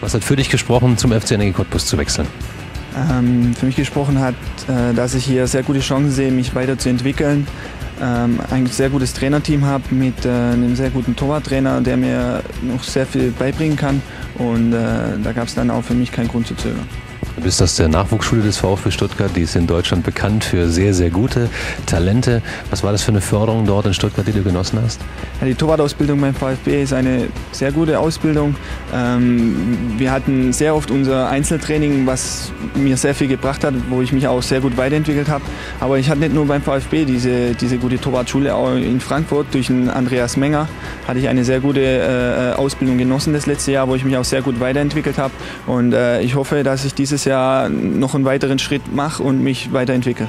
Was hat für dich gesprochen, zum FC Energie Cottbus zu wechseln? Ähm, für mich gesprochen hat, äh, dass ich hier sehr gute Chancen sehe, mich weiterzuentwickeln. Ähm, ein sehr gutes Trainerteam habe mit äh, einem sehr guten Torwarttrainer, der mir noch sehr viel beibringen kann. Und äh, da gab es dann auch für mich keinen Grund zu zögern. Du bist aus der Nachwuchsschule des VfB Stuttgart, die ist in Deutschland bekannt für sehr, sehr gute Talente. Was war das für eine Förderung dort in Stuttgart, die du genossen hast? Ja, die Torwartausbildung beim VfB ist eine sehr gute Ausbildung. Ähm, wir hatten sehr oft unser Einzeltraining, was mir sehr viel gebracht hat, wo ich mich auch sehr gut weiterentwickelt habe. Aber ich hatte nicht nur beim VfB diese, diese gute Torwartschule, auch in Frankfurt durch den Andreas Menger hatte ich eine sehr gute äh, Ausbildung genossen das letzte Jahr, wo ich mich auch sehr gut weiterentwickelt habe. Und äh, ich hoffe, dass ich dieses Jahr noch einen weiteren Schritt mache und mich weiterentwickle.